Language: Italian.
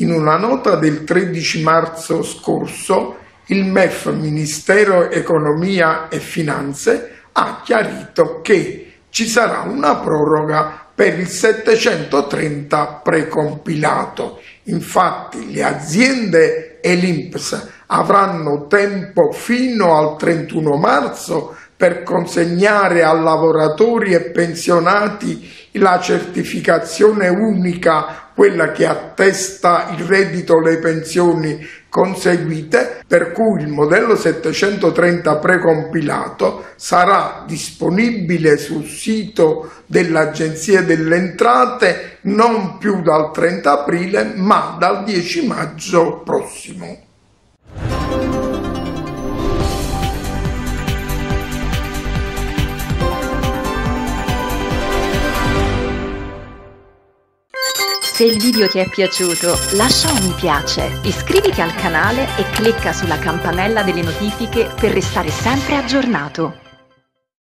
In una nota del 13 marzo scorso, il MEF, Ministero Economia e Finanze, ha chiarito che ci sarà una proroga per il 730 precompilato. Infatti le aziende e l'INPS avranno tempo fino al 31 marzo per consegnare a lavoratori e pensionati la certificazione unica, quella che attesta il reddito le pensioni conseguite, per cui il modello 730 precompilato sarà disponibile sul sito dell'Agenzia delle Entrate non più dal 30 aprile ma dal 10 maggio prossimo. Se il video ti è piaciuto, lascia un mi piace, iscriviti al canale e clicca sulla campanella delle notifiche per restare sempre aggiornato.